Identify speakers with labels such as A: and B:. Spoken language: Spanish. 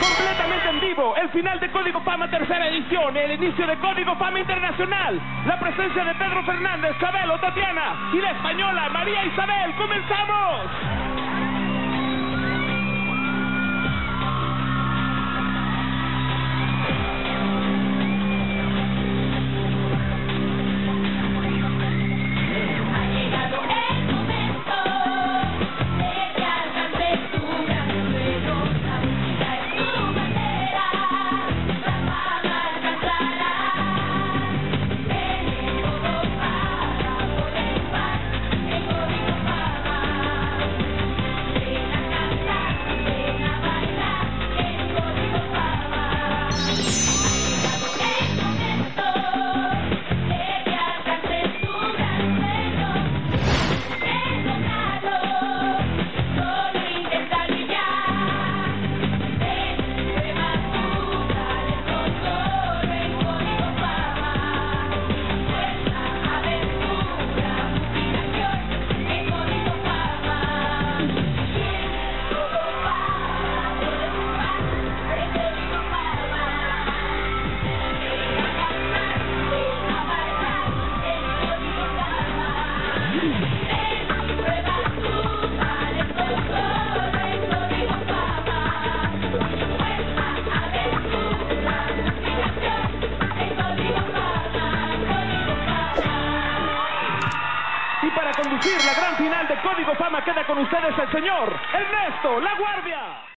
A: completamente en vivo, el final de Código Fama tercera edición, el inicio de Código Fama Internacional, la presencia de Pedro Fernández, Cabelo, Tatiana y la española María Isabel. ¡Comenzamos! Y para conducir la gran final de Código Fama queda con ustedes el señor Ernesto La Guardia.